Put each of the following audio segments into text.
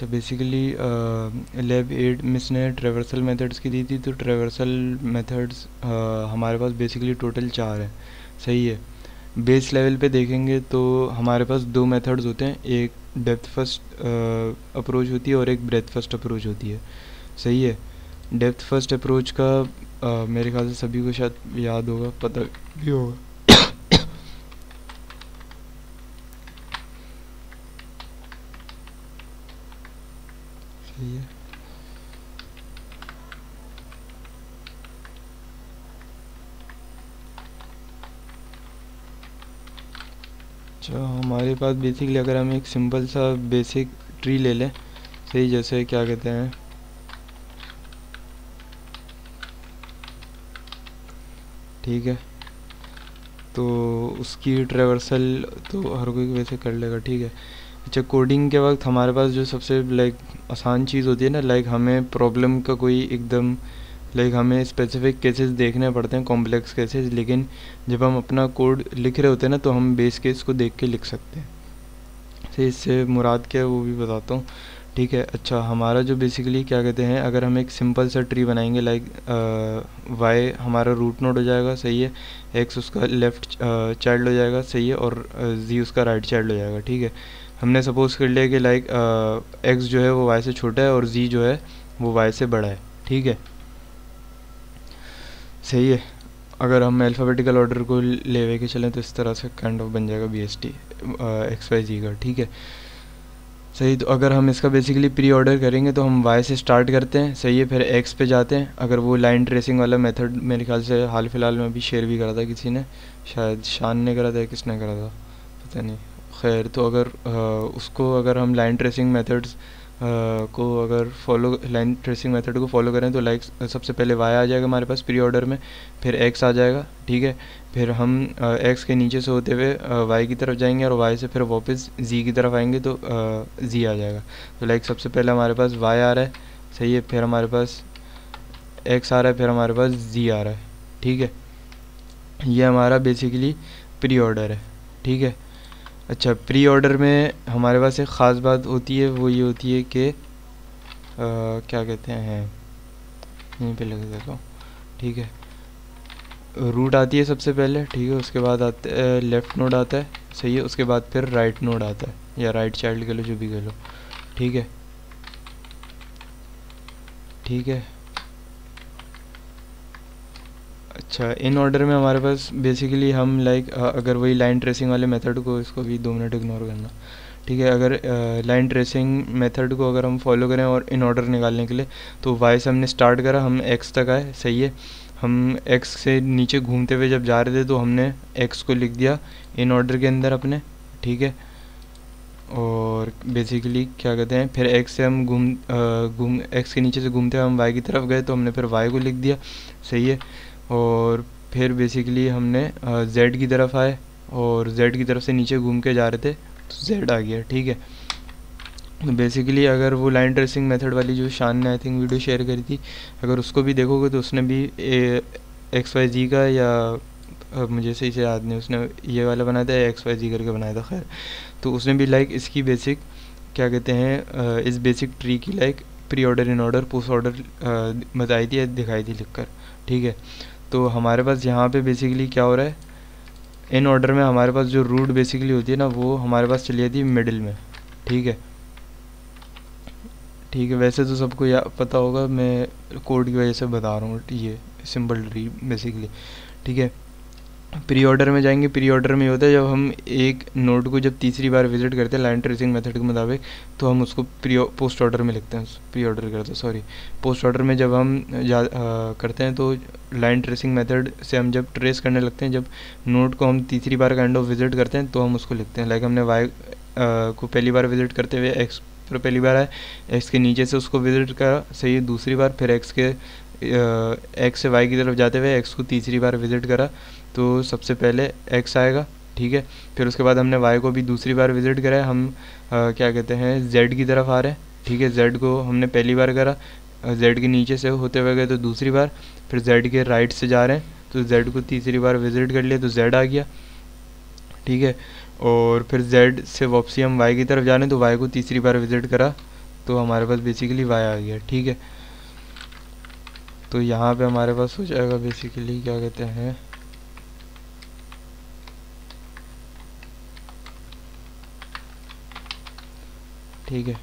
अच्छा बेसिकली लेब एट मिस ने ट्रेवर्सल मेथड्स की दी थी तो ट्रेवर्सल मेथड्स हमारे पास बेसिकली टोटल चार है। सही है। बेस लेवल पे देखेंगे तो हमारे पास दो मेथड्स होते हैं एक डेप्थ फ़र्स्ट अप्रोच होती है और एक ब्रेथ फ़र्स्ट अप्रोच होती है। सही है। डेप्थ फ़र्स्ट अप्रोच का आ, मेरे ख्याल से सभी को शायद याद होगा पता भी होगा सही है अच्छा हमारे पास बेसिकली अगर हम एक सिंपल सा बेसिक ट्री ले लें, सही जैसे क्या कहते हैं? ठीक है। तो उसकी ट्रेवर्सल तो हर कोई वैसे कर लेगा, ठीक है। अच्छा कोडिंग के वक्त हमारे पास जो सबसे लाइक आसान चीज़ होती है ना लाइक हमें प्रॉब्लम का कोई एकदम लाइक हमें स्पेसिफिक केसेस देखने पड़ते हैं कॉम्प्लेक्स केसेस लेकिन जब हम अपना कोड लिख रहे होते हैं ना तो हम बेस केस को देख के लिख सकते हैं। तो इससे मुराद क्या है, वो भी बताता हूँ। ठीक है अच्छा हमारा जो बेसिकली क्या कहते हैं, अगर हम एक सिंपल सा ट्री बनाएँगे लाइक वाई हमारा रूट नोड हो जाएगा, सही है। एक्स उसका लेफ़्ट चाइल्ड हो जाएगा, सही है, और जी उसका राइट चाइल्ड हो जाएगा, ठीक है। हमने सपोज़ कर लिया कि लाइक एक्स जो है, वो वाई से छोटा है, और जी जो है, वो वाई से बड़ा है, ठीक है। सही है। अगर हम अल्फ़ाबेटिकल ऑर्डर को ले के चलें तो इस तरह से काइंड ऑफ़ बन जाएगा B S T X Y G का ठीक है? सही तो अगर हम इसका बेसिकली प्री ऑर्डर करेंगे तो हम वाई से स्टार्ट करते हैं सही है फिर एक्स पे जाते हैं। अगर वो लाइन ट्रेसिंग वाला मेथड मेरे ख्याल से हाल फ़िलहाल में अभी शेयर भी करा था किसी ने शायद शान ने करा था किसने करा था पता नहीं। खैर तो अगर आ, उसको अगर हम लाइन ट्रेसिंग मेथड्स को अगर फॉलो लाइन ट्रेसिंग मेथड को फॉलो करें तो लाइक सबसे पहले वाई आ जाएगा हमारे पास प्री ऑर्डर में, फिर एक्स आ जाएगा, ठीक है? फिर हम एक्स के नीचे से होते हुए वाई की तरफ़ जाएँगे और वाई से फिर वापस जी की तरफ़ आएँगे तो जी आ जाएगा। तो लाइक सबसे पहले हमारे पास वाई आ रहा है, सही है? फिर हमारे पास एक्स आ रहा है, फिर हमारे पास जी आ रहा है, ठीक है? ये हमारा बेसिकली प्री ऑर्डर है, ठीक है? अच्छा प्री ऑर्डर में हमारे पास एक ख़ास बात होती है, वो ये होती है कि क्या कहते हैं, यहीं पे लग देता हूँ, ठीक है। रूट आती है सबसे पहले, ठीक है, उसके बाद आते लेफ़्ट नोड आता है, सही है, उसके बाद फिर राइट नोड आता है, या राइट चाइल्ड कह लो, जो भी कह लो, ठीक है। ठीक है अच्छा इन ऑर्डर में हमारे पास बेसिकली हम लाइक अगर वही लाइन ट्रेसिंग वाले मेथड को इसको भी दो मिनट इग्नोर करना। ठीक है, अगर लाइन ट्रेसिंग मेथड को अगर हम फॉलो करें और इन ऑर्डर निकालने के लिए तो वाई से हमने स्टार्ट करा, हम एक्स तक आए, सही है। हम एक्स से नीचे घूमते हुए जब जा रहे थे तो हमने एक्स को लिख दिया इन ऑर्डर के अंदर अपने। ठीक है? और बेसिकली क्या कहते हैं, फिर एक्स से हम घूम घूम एक्स के नीचे से घूमते हुए हम वाई की तरफ़ गए तो हमने फिर वाई को लिख दिया। सही है? और फिर बेसिकली हमने जेड की तरफ़ आए और जेड की तरफ़ से नीचे घूम के जा रहे थे तो जेड आ गया, ठीक है। तो बेसिकली अगर वो लाइन ट्रेसिंग मेथड वाली जो शान ने आई थिंक वीडियो शेयर करी थी, अगर उसको भी देखोगे तो उसने भी एक्स वाई जी का या मुझे सही से याद नहीं, उसने ये वाला बनाया था एक्स वाई जी करके बनाया था, खैर। तो उसने भी लाइक इसकी बेसिक क्या कहते हैं इस बेसिक ट्री की like pre order in order post order बताई थी या दिखाई थी लिख कर ठीक है। तो हमारे पास यहाँ पे बेसिकली क्या हो रहा है? इन ऑर्डर में हमारे पास जो रूट बेसिकली होती है ना, वो हमारे पास चली जाती है मिडिल में। ठीक है? ठीक है, वैसे तो सबको या, पता होगा, मैं कोड की वजह से बता रहा हूँ, ये सिंपल ट्री बेसिकली ठीक है? प्री ऑर्डर में जाएँगे प्री ऑर्डर में होता है जब हम एक नोट को जब तीसरी बार विज़िट करते हैं लाइन ट्रेसिंग मेथड के मुताबिक तो हम उसको प्री पोस्ट ऑर्डर में लिखते हैं प्री ऑर्डर करते हैं सॉरी पोस्ट ऑर्डर में जब हम जा आ, करते हैं तो लाइन ट्रेसिंग मेथड से हम जब ट्रेस करने लगते हैं जब नोट को हम तीसरी बार काइंड ऑफ़ विज़िट करते हैं तो हम उसको लिखते हैं. लाइक हमने वाई को पहली बार विज़िट करते हुए एक्स पर पहली बार आए एक्स के नीचे से उसको विज़िट करा सही दूसरी बार फिर एक्स के एक्स से वाई की तरफ़ जाते हुए एक्स को तीसरी बार विज़िट करा तो सबसे पहले एक्स आएगा ठीक है? फिर उसके बाद हमने वाई को भी दूसरी बार विज़िट करा हम आ, क्या कहते हैं जेड की तरफ़ आ रहे हैं ठीक है? जेड को हमने पहली बार करा जेड के नीचे से होते हुए गए तो दूसरी बार फिर जेड के राइट से जा रहे हैं तो जेड को तीसरी बार विज़िट कर लिया तो जेड आ गया ठीक है? और फिर जेड से वापसी हम वाई की तरफ़ जा रहे हैं तो वाई को तीसरी बार विज़िट करा तो हमारे पास बेसिकली वाई आ गया ठीक है? तो यहाँ पे हमारे पास हो जाएगा बेसिकली क्या कहते हैं? ठीक है।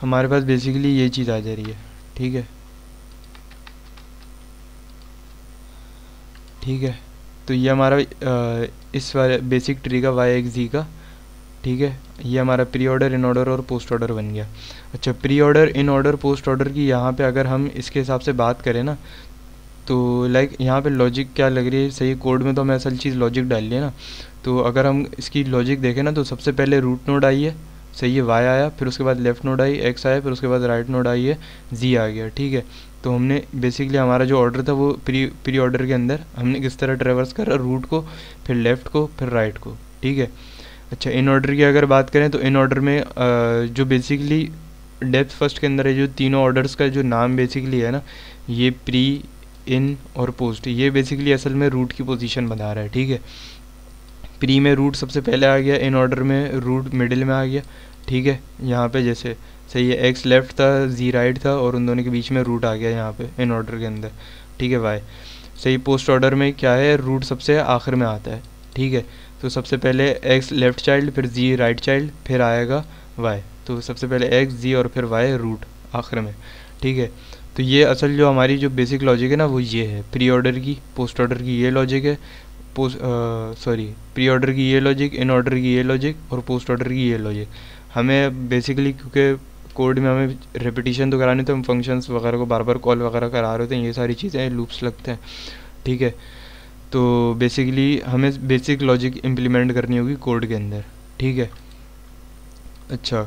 हमारे पास बेसिकली ये चीज़ आ जा रही है। ठीक है। ठीक है। तो ये हमारा इस वाले बेसिक ट्री का वाई एक्स जी का ठीक है? ये हमारा प्री ऑर्डर इन ऑर्डर और पोस्ट ऑर्डर बन गया। अच्छा pre order in order post order की यहाँ पे अगर हम इसके हिसाब से बात करें ना तो लाइक यहाँ पे लॉजिक क्या लग रही है? सही कोड में तो हमें असल चीज़ लॉजिक डाल लिया ना। तो अगर हम इसकी लॉजिक देखें ना तो सबसे पहले रूट नोड आई है, सही है वाई आया, फिर उसके बाद लेफ़्ट नोड आई एक्स आया, फिर उसके बाद राइट नोड आई है जी आ गया, ठीक है? तो हमने बेसिकली हमारा जो ऑर्डर था वो प्री प्री ऑर्डर के अंदर हमने किस तरह ट्रेवर्स करा? रूट को, फिर लेफ़्ट को, फिर राइट को, ठीक है? अच्छा इन ऑर्डर की अगर बात करें तो इन ऑर्डर में जो बेसिकली डेप्थ फ़र्स्ट के अंदर है, जो तीनों ऑर्डर्स का जो नाम बेसिकली है ना, ये प्री इन और पोस्ट ये बेसिकली असल में रूट की पोजीशन बता रहा है, ठीक है? प्री में रूट सबसे पहले आ गया इन ऑर्डर में रूट मिडिल में आ गया, ठीक है? यहाँ पे जैसे, सही है एक्स लेफ़्ट था जी राइट था, और उन दोनों के बीच में रूट आ गया यहाँ पे इन ऑर्डर के अंदर, ठीक है वाई सही पोस्ट ऑर्डर में क्या है रूट सबसे आखिर में आता है, ठीक है? तो सबसे पहले एक्स लेफ़्ट चाइल्ड फिर जी राइट चाइल्ड फिर आएगा वाई तो सबसे पहले एक्स जी और फिर वाई रूट आखिर में, ठीक है? तो ये असल जो हमारी जो बेसिक लॉजिक है ना, वो ये है। प्री ऑर्डर की पोस्ट ऑर्डर की ये लॉजिक है पोस्ट सॉरी प्री ऑर्डर की ये लॉजिक इन ऑर्डर की ये लॉजिक और पोस्ट ऑर्डर की ये लॉजिक हमें बेसिकली क्योंकि कोड में हमें रिपीटिशन तो करानी तो हम फ़ंक्शंस वगैरह को बार बार कॉल वगैरह करा रहे होते हैं, ये सारी चीज़ें लूप्स लगते हैं, ठीक है? तो बेसिकली हमें बेसिक लॉजिक इम्प्लीमेंट करनी होगी कोड के अंदर ठीक है? अच्छा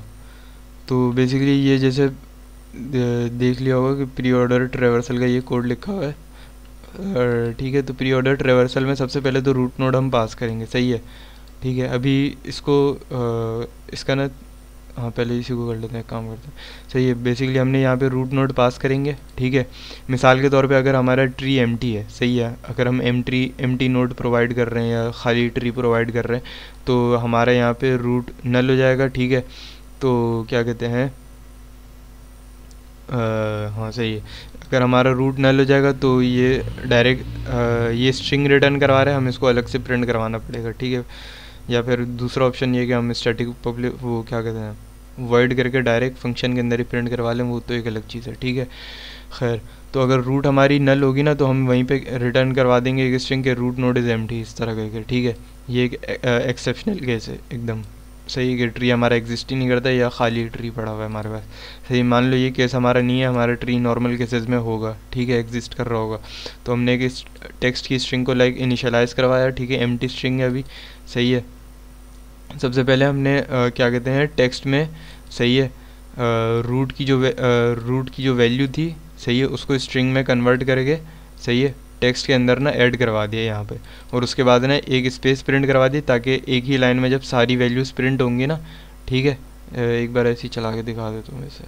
तो बेसिकली ये जैसे देख लिया होगा कि प्री ऑर्डर ट्रेवर्सल का ये कोड लिखा हुआ है। ठीक है तो प्री ऑर्डर ट्रेवर्सल में सबसे पहले तो रूट नोड हम पास करेंगे सही है? ठीक है अभी इसको आ, इसका ना हाँ पहले इसी को कर लेते हैं काम करते हैं। सही है बेसिकली हमने यहाँ पे रूट नोड पास करेंगे, ठीक है? मिसाल के तौर पे अगर हमारा ट्री एम है, सही है, अगर हम M tree M node provide कर रहे हैं या खाली ट्री प्रोवाइड कर रहे हैं तो हमारा यहाँ पे रूट नल हो जाएगा, ठीक है? तो क्या कहते हैं? हाँ सही है। अगर हमारा रूट नल हो जाएगा तो ये डायरेक्ट ये स्ट्रिंग रिटर्न करवा रहे हैं, हम इसको अलग से प्रिंट करवाना पड़ेगा, ठीक है? या फिर दूसरा ऑप्शन ये कि हम स्टैटिक पब्लिक वो क्या कहते हैं वर्ड करके डायरेक्ट फ़ंक्शन के अंदर ही प्रिंट करवा लें, वो तो एक अलग चीज़ है, ठीक है? खैर तो अगर रूट हमारी नल होगी ना तो हम वहीं पे रिटर्न करवा देंगे एक स्ट्रिंग के रूट नोट इज़ एम इस तरह करके, ठीक है? ये एक एक्सेप्शनल केस है, एकदम। सही कि ट्री हमारा एग्जिस्ट ही नहीं करता, या खाली ट्री पड़ा हुआ है हमारे पास। सही, मान लो ये केस हमारा नहीं है, हमारा ट्री नॉर्मल केसेस में होगा, ठीक है? एग्जिस्ट कर रहा होगा। तो हमने एक टेक्स्ट की स्ट्रिंग को लाइक इनिशलाइज करवाया, ठीक है? एम स्ट्रिंग है अभी, सही है? सबसे पहले हमने आ, क्या कहते हैं टेक्स्ट में सही है रूट की जो रूट की जो वैल्यू थी सही है उसको स्ट्रिंग में कन्वर्ट करके सही है टेक्स्ट के अंदर ना ऐड करवा दिया यहाँ पे और उसके बाद ना एक स्पेस प्रिंट करवा दी ताकि एक ही लाइन में जब सारी वैल्यूज़ प्रिंट होंगी ना ठीक है एक बार ऐसे चला के दिखा देता हूँ वैसे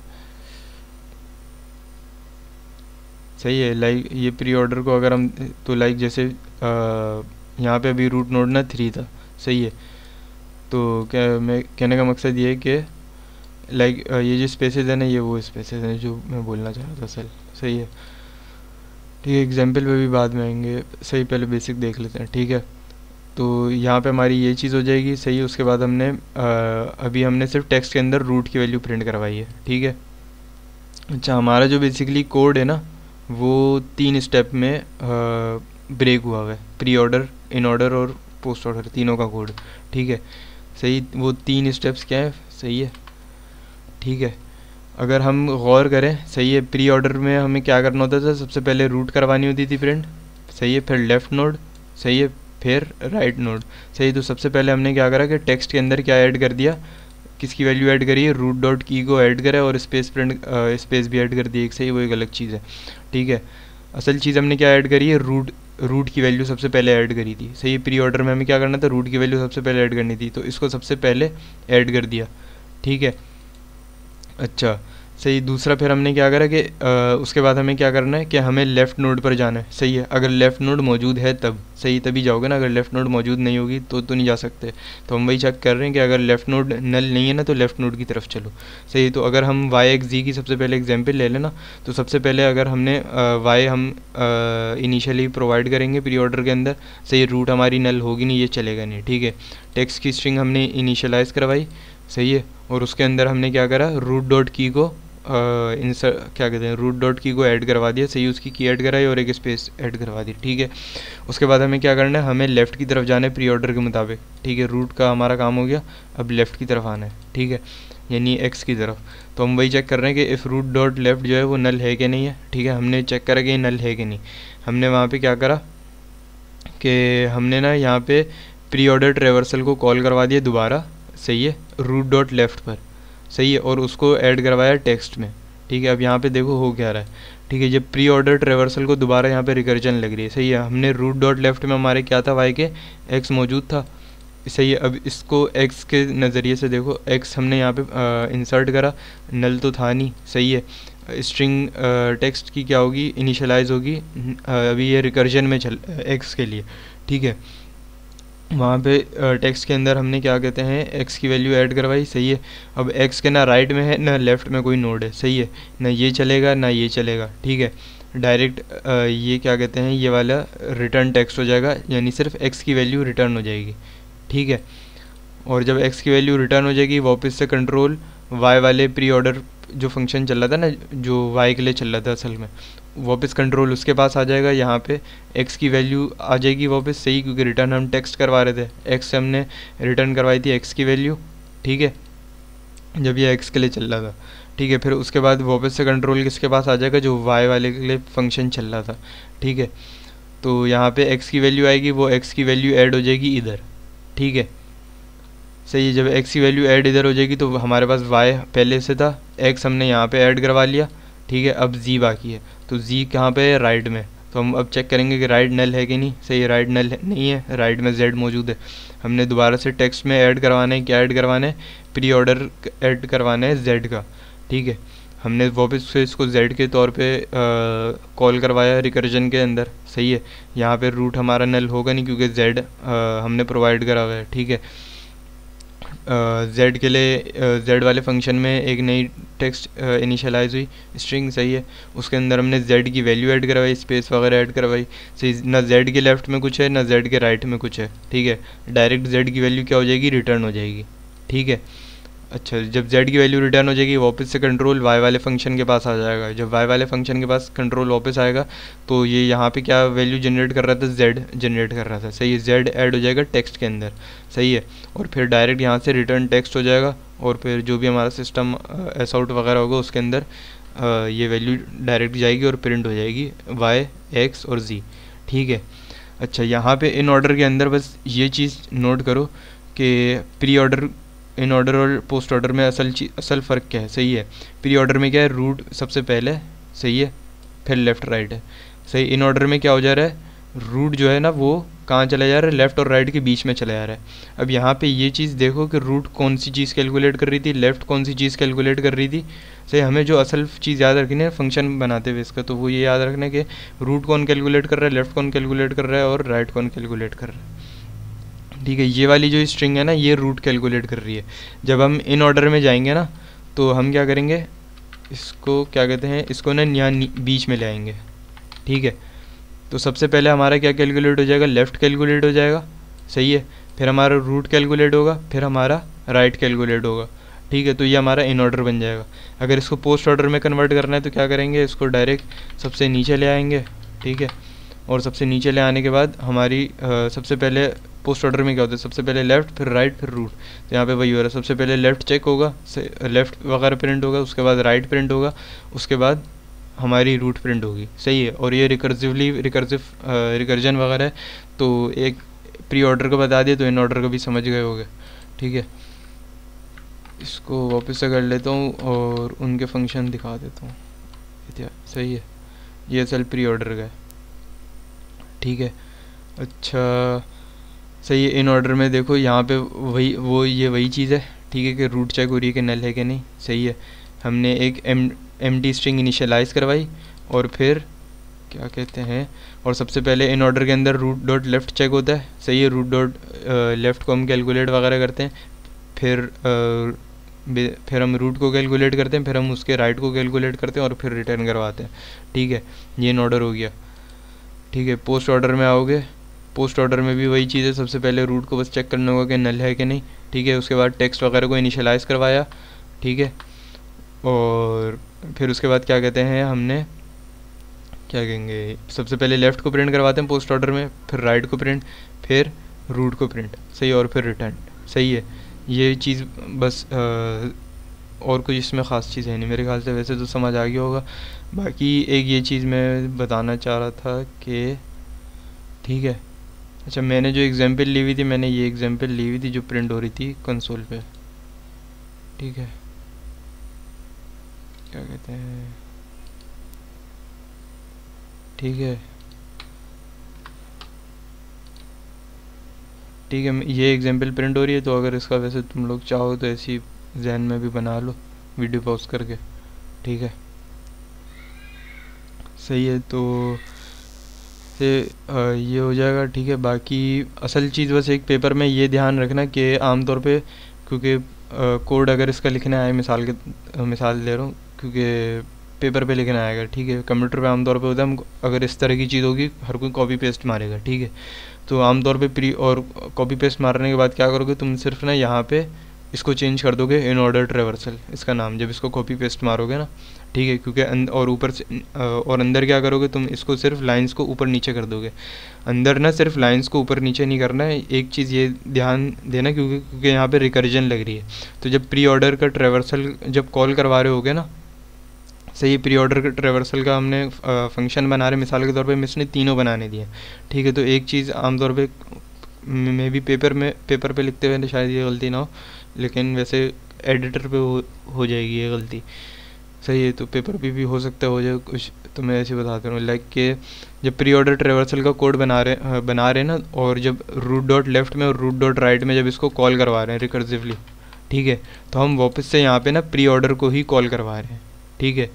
सही है लाइक ये प्री ऑर्डर को अगर हम तो लाइक जैसे यहाँ पे अभी रूट नोड ना थ्री था सही है तो क्या मैं कहने का मकसद ये है कि लाइक ये जो स्पेसेस है ना ये वो स्पेसेस हैं जो मैं बोलना चाह रहा था सर। सही है। ठीक है एग्ज़ाम्पल पे भी बाद में आएँगे। सही पहले बेसिक देख लेते हैं। ठीक है? तो यहाँ पे हमारी ये चीज़ हो जाएगी। सही उसके बाद हमने आ, अभी हमने सिर्फ़ टेक्स्ट के अंदर रूट की वैल्यू प्रिंट करवाई है। ठीक है? अच्छा हमारा जो बेसिकली कोड है ना वो तीन स्टेप में आ, ब्रेक हुआ हुआ है। प्री ऑर्डर इन ऑर्डर और पोस्ट ऑर्डर तीनों का कोड ठीक है? सही, वो तीन स्टेप्स क्या है? सही है। ठीक है। अगर हम गौर करें, सही है प्री ऑर्डर में हमें क्या करना होता था? सबसे पहले रूट करवानी होती थी प्रिंट सही है, फिर लेफ़्ट नोड सही है, फिर राइट नोड सही तो सबसे पहले हमने क्या करा कि टेक्स्ट के अंदर क्या ऐड कर दिया? किसकी वैल्यू ऐड करी है? रूट डॉट की को ऐड करा और स्पेस प्रिंट स्पेस भी ऐड कर दी। एक सही, वो एक अलग चीज़ है। ठीक है। असल चीज़ हमने क्या ऐड करी है? रूट रूट की वैल्यू सबसे पहले ऐड करी थी। सही प्री ऑर्डर में हमें क्या करना था? रूट की वैल्यू सबसे पहले ऐड करनी थी तो इसको सबसे पहले ऐड कर दिया। ठीक है? अच्छा सही, दूसरा फिर हमने क्या करा कि उसके बाद हमें क्या करना है कि हमें लेफ़्ट नोड पर जाना है। सही है, अगर लेफ़्ट नोड मौजूद है तब। सही, तभी जाओगे ना, अगर लेफ़्ट नोड मौजूद नहीं होगी तो तो नहीं जा सकते। तो हम वही चेक कर रहे हैं कि अगर लेफ़्ट नोड नल नहीं है ना तो लेफ़्ट नोड की तरफ़ चलो। सही तो अगर हम वाई एक्स जी की सबसे पहले एग्ज़ाम्पल ले लेना तो सबसे पहले अगर हमने वाई हम इनिशियली प्रोवाइड करेंगे प्री ऑर्डर के अंदर, सही रूट हमारी नल होगी नहीं, ये चलेगा नहीं, ठीक है? टेक्स्ट की स्ट्रिंग हमने इनिशलाइज करवाई, सही है? और उसके अंदर हमने क्या करा रूट डॉट की को इंसर क्या कहते हैं रूट डॉट की को ऐड करवा दिया, सही उसकी की ऐड कराई और एक स्पेस ऐड करवा दी, ठीक है? उसके बाद हमें क्या करना है, हमें लेफ़्ट की तरफ़ जाना है प्री ऑर्डर के मुताबिक, ठीक है? रूट का हमारा काम हो गया, अब लेफ़्ट की तरफ़ आना है, ठीक है? यानी एक्स की तरफ़। तो हम वही चेक कर रहे हैं कि इफ़ रूट डॉट लेफ़्ट जो है वो नल है कि नहीं है, ठीक है? हमने चेक करा कि नल है कि नहीं। हमने वहाँ पर क्या करा कि हमने ना यहाँ पे प्री ऑर्डर ट्रेवर्सल को कॉल करवा दिया दोबारा, सही है? रूट डॉट लेफ़्ट पर। सही है, और उसको ऐड करवाया टेक्स्ट में। ठीक है, अब यहाँ पे देखो हो क्या रहा है। ठीक है, जब प्री ऑर्डर ट्रेवर्सल को दोबारा यहाँ पे रिकर्जन लग रही है, सही है। हमने रूट डॉट लेफ़्ट में हमारे क्या था वाई के? एक्स मौजूद था। सही है, अब इसको एक्स के नज़रिए से देखो। एक्स हमने यहाँ पे इंसर्ट करा। नल तो था नहीं, सही है। स्ट्रिंग टेक्स्ट की क्या होगी? इनिशलाइज होगी। अभी ये रिकर्जन में चल एक्स के लिए। ठीक है वहाँ पे टेक्स्ट के अंदर हमने क्या कहते हैं एक्स की वैल्यू ऐड करवाई, सही है? अब एक्स के ना राइट में है, ना लेफ़्ट में कोई नोड है, सही है? ना ये चलेगा, ना ये चलेगा, ठीक है? डायरेक्ट ये क्या कहते हैं, ये वाला रिटर्न टेक्स्ट हो जाएगा, यानी सिर्फ़ एक्स की वैल्यू रिटर्न हो जाएगी, ठीक है? और जब एक्स की वैल्यू रिटर्न हो जाएगी, वापस से कंट्रोल वाई वाले प्री ऑर्डर जो फ़ंक्शन चल रहा था ना, जो वाई के लिए चल रहा था असल में वापस कंट्रोल उसके पास आ जाएगा, यहाँ पे एक्स की वैल्यू आ जाएगी वापस, सही, क्योंकि रिटर्न हम टेक्स्ट करवा रहे थे। एक्स से हमने रिटर्न करवाई थी एक्स की वैल्यू ठीक है? जब ये एक्स के लिए चल रहा था, ठीक है? फिर उसके बाद वापस से कंट्रोल किसके पास आ जाएगा, जो वाई वाले के लिए फ़ंक्शन चल रहा था, ठीक है? तो यहाँ पे एक्स की वैल्यू आएगी, वो एक्स की वैल्यू ऐड हो जाएगी इधर, ठीक है? सही है जब एक्स की वैल्यू ऐड इधर हो जाएगी तो हमारे पास वाई पहले से था एक्स हमने यहाँ पे ऐड करवा लिया ठीक है, अब जी बाकी है। तो जी कहाँ पे है? राइट में। तो हम अब चेक करेंगे कि राइट नल है कि नहीं। सही राइट नल है नहीं है। राइट में जेड मौजूद है। हमने दोबारा से टेक्स्ट में ऐड करवाना है। क्या ऐड करवाना है? प्री ऑर्डर ऐड करवाना है जेड का। ठीक है। हमने वापस से इसको जेड के तौर पे कॉल करवाया रिकर्जन के अंदर। सही है। यहाँ पे रूट हमारा नल होगा नहीं क्योंकि जेड हमने प्रोवाइड करा हुआ है। ठीक है। जेड के लिए जेड वाले फ़ंक्शन में एक नई टेक्स्ट इनिशियलाइज हुई। स्ट्रिंग सही है। उसके अंदर हमने जेड की वैल्यू ऐड करवाई स्पेस वगैरह ऐड करवाई। सही ना जेड के लेफ़्ट में कुछ है, ना जेड के राइट में कुछ है। ठीक है? डायरेक्ट जेड की वैल्यू क्या हो जाएगी? रिटर्न हो जाएगी। ठीक है? अच्छा जब z की वैल्यू रिटर्न हो जाएगी, वापस से कंट्रोल y वाले फ़ंक्शन के पास आ जाएगा। जब y वाले फ़ंक्शन के पास कंट्रोल वापस आएगा तो ये यहाँ पे क्या वैल्यू जनरेट कर रहा था? z जनरेट कर रहा था। सही है, z ऐड हो जाएगा टेक्स्ट के अंदर। सही है, और फिर डायरेक्ट यहाँ से रिटर्न टेक्स्ट हो जाएगा, और फिर जो भी हमारा सिस्टम एस आउट वगैरह होगा, उसके अंदर ये वैल्यू डायरेक्ट जाएगी और प्रिंट हो जाएगी वाई एक्स और जी ठीक है अच्छा यहाँ पे इन ऑर्डर के अंदर बस ये चीज़ नोट करो कि प्री ऑर्डर इन ऑर्डर और पोस्ट ऑर्डर में असल असल फ़र्क क्या है? सही है। प्री ऑर्डर में क्या है? रूट सबसे पहले, सही है। फिर लेफ़्ट राइट है। सही इन ऑर्डर में क्या हो जा रहा है? रूट जो है ना, वो कहाँ चला जा रहा है? लेफ़्ट और राइट के बीच में चला जा रहा है। अब यहाँ पे ये चीज़ देखो कि रूट कौन सी चीज़ कैलकुलेट कर रही थी लेफ़्ट कौन सी चीज़ कैलकुलेट कर रही थी। सही, हमें जो असल चीज़ याद रखनी है फ़ंक्शन बनाते हुए इसका तो वो ये याद रखना है कि रूट कौन कैलकुलेट कर रहा है लेफ़्ट कौन कैलकुलेट कर रहा है और राइट कौन कैलकुलेट कर रहा है। ठीक है, ये वाली जो स्ट्रिंग है ना, ये रूट कैलकुलेट कर रही है। जब हम इन ऑर्डर में जाएँगे ना तो हम क्या करेंगे? इसको क्या कहते हैं? इसको ना यहाँ बीच में ले आएँगे। ठीक है? तो सबसे पहले हमारा क्या कैलकुलेट हो जाएगा? लेफ़्ट कैलकुलेट हो जाएगा। सही है? फिर हमारा रूट कैलकुलेट होगा, फिर हमारा राइट कैलकुलेट होगा। ठीक है? तो ये हमारा इन ऑर्डर बन जाएगा। अगर इसको पोस्ट ऑर्डर में कन्वर्ट करना है तो क्या करेंगे? इसको डायरेक्ट सबसे नीचे ले आएँगे। ठीक है? और सबसे नीचे ले आने के बाद हमारी आ, सबसे पहले पोस्ट ऑर्डर में क्या होता है? सबसे पहले लेफ़्ट फिर राइट फिर रूट तो यहाँ पे वही हो रहा है। सबसे पहले लेफ़्ट चेक होगा लेफ़्ट वगैरह प्रिंट होगा उसके बाद राइट प्रिंट होगा उसके बाद हमारी रूट प्रिंट होगी। सही है? और ये रिकर्सिवली रिकर्सिव रिकर्जन वगैरह है तो एक प्री ऑर्डर को बता दिए तो इन ऑर्डर को भी समझ गए होगे। ठीक है? इसको वापस से कर लेता हूँ और उनके फ़ंक्शन दिखा देता हूँ। सही है? ये असल प्री ऑर्डर का है। ठीक है। अच्छा सही है इन ऑर्डर में देखो यहाँ पे वही वो ये वही चीज़ है ठीक है कि रूट चेक हो रही है कि नल है कि नहीं सही है। हमने एक M empty string initialize करवाई और फिर क्या कहते हैं और सबसे पहले इन ऑर्डर के अंदर रूट डॉट लेफ़्ट चेक होता है सही है रूट डॉट लेफ़्ट को हम कैलकुलेट वगैरह करते हैं फिर आ, फिर हम रूट को कैलकुलेट करते हैं फिर हम उसके राइट को कैलकुलेट करते हैं और फिर रिटर्न करवाते हैं ठीक है ये इन ऑर्डर हो गया। ठीक है पोस्ट ऑर्डर में आओगे। पोस्ट ऑर्डर में भी वही चीज़ है सबसे पहले रूट को बस चेक करना होगा कि नल है कि नहीं। ठीक है उसके बाद टेक्स्ट वगैरह को इनिशलाइज़ करवाया। ठीक है और फिर उसके बाद क्या कहते हैं हमने क्या कहेंगे सबसे पहले लेफ़्ट को प्रिंट करवाते हैं पोस्ट ऑर्डर में फिर राइट को प्रिंट फिर रूट को प्रिंट सही और फिर रिटर्न सही है। ये चीज़ बस आ, और कुछ इसमें ख़ास चीज़ है नहीं। मेरे ख्याल से वैसे तो समझ आ गया होगा। बाकी एक ये चीज़ मैं बताना चाह रहा था कि ठीक है। अच्छा मैंने जो एग्ज़ाम्पल ली हुई थी, मैंने ये एग्ज़ाम्पल ली हुई थी जो प्रिंट हो रही थी कंसोल पे। ठीक है। क्या कहते हैं? ठीक है। ठीक है, ये एग्जांपल प्रिंट हो रही है तो अगर इसका वैसे तुम लोग चाहो तो ऐसी जहन में भी बना लो, वीडियो पॉज करके, ठीक है? सही है तो से ये हो जाएगा, ठीक है? बाकी असल चीज़ बस एक पेपर में ये ध्यान रखना कि आमतौर पे, क्योंकि कोड अगर इसका लिखना है, मिसाल के, मिसाल दे रहा हूँ, क्योंकि पेपर पे लिखना आएगा, ठीक है? कंप्यूटर पे आमतौर पे होता है अगर इस तरह की चीज़ होगी, हर कोई कॉपी पेस्ट मारेगा, ठीक है? तो आमतौर पे प्री और कॉपी पेस्ट मारने के बाद क्या करोगे, तुम सिर्फ़ ना यहाँ पे इसको चेंज कर दोगे इन ऑर्डर ट्रेवर्सल इसका नाम। जब इसको कॉपी पेस्ट मारोगे ना, ठीक है, क्योंकि और ऊपर से और अंदर क्या करोगे तुम? इसको सिर्फ़ लाइंस को ऊपर नीचे कर दोगे। अंदर ना सिर्फ़ लाइंस को ऊपर नीचे नहीं करना है, एक चीज़ ये ध्यान देना क्योंकि क्योंकि यहाँ पे रिकर्जन लग रही है। तो जब प्री ऑर्डर का ट्रेवर्सल जब कॉल करवा रहे होगे ना, सही प्री ऑर्डर ट्रेवर्सल का हमने फ़ंक्शन बना रहे मिसाल के तौर पे मिस ने तीनों बनाने दिए। ठीक है तो एक चीज़ आमतौर पर मे भी पेपर में पेपर पे लिखते हुए शायद ये गलती ना हो। लेकिन वैसे एडिटर पे हो, हो जाएगी ये गलती। सही है तो पेपर पे भी हो सकता है हो जाए कुछ तो मैं ऐसे बताता हूँ। लाइक के जब प्री ऑर्डर ट्रेवर्सल का कोड बना रहे बना रहे ना और जब रूट डॉट लेफ़्ट में और रूट डॉट राइट में जब इसको कॉल करवा रहे हैं रिकर्सिवली ठीक है? तो हम वापस से यहाँ पे ना प्री ऑर्डर को ही कॉल करवा रहे हैं ठीक है?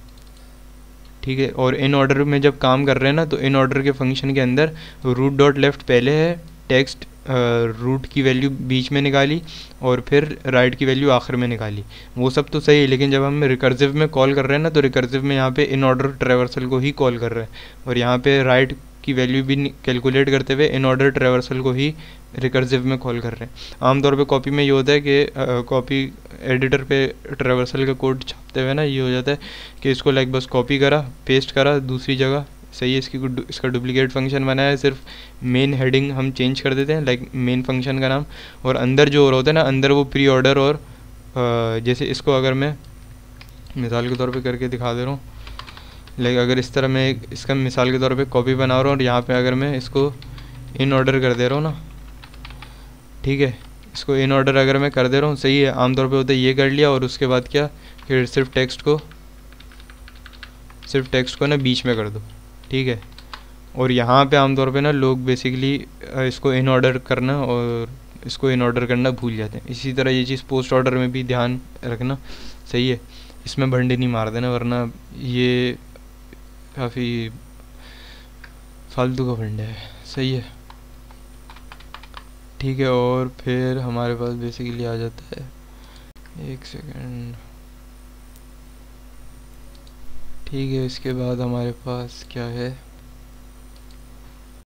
ठीक है? और इन ऑर्डर में जब काम कर रहे हैं ना तो इन ऑर्डर के फ़ंक्शन के अंदर रूट डॉट लेफ़्ट पहले है टेक्स्ट रूट की वैल्यू बीच में निकाली और फिर राइट की वैल्यू आखिर में निकाली। वो सब तो सही है, लेकिन जब हम रिकर्सिव में कॉल कर रहे हैं ना तो रिकर्सिव में यहाँ पे इन ऑर्डर ट्रेवर्सल को ही कॉल कर रहे हैं। और यहाँ पे राइट की वैल्यू भी कैलकुलेट करते हुए इन ऑर्डर ट्रेवर्सल को ही रिकर्सिव में कॉल कर रहे हैं। आमतौर पे कॉपी में ये होता है कि कॉपी एडिटर पे ट्रेवर्सल का कोड छापते हुए ना ये हो जाता है कि इसको लाइक बस कॉपी करा पेस्ट करा, दूसरी जगह सही है, इसकी इसका डुप्लीकेट फ़ंक्शन बनाया है, सिर्फ़ मेन हेडिंग हम चेंज कर देते हैं लाइक मेन फ़ंक्शन का नाम, और अंदर जो और होता है ना, अंदर वो प्री ऑर्डर और जैसे इसको अगर मैं मिसाल के तौर पे करके दिखा दे रहा हूँ लाइक अगर इस तरह मैं इसका मिसाल के तौर पे कॉपी बना रहा हूँ, और यहाँ पे अगर मैं इसको इन ऑर्डर कर दे रहा हूँ ना, ठीक है, इसको इन ऑर्डर अगर मैं कर दे रहा हूँ, सही है, आमतौर पे होता है ये कर लिया, और उसके बाद क्या, फिर सिर्फ़ टेक्स्ट को, सिर्फ़ टेक्स्ट को ना बीच में कर दो। ठीक है? और यहाँ पे आमतौर पे ना लोग बेसिकली इसको इन ऑर्डर करना और इसको इन ऑर्डर करना भूल जाते हैं। इसी तरह ये चीज़ पोस्ट ऑर्डर में भी ध्यान रखना सही है। इसमें भंडे नहीं मार देना, वरना ये काफ़ी फालतू का फंडे है। सही है? ठीक है, और फिर हमारे पास बेसिकली आ जाता है। एक सेकेंड ठीक है इसके बाद हमारे पास क्या है?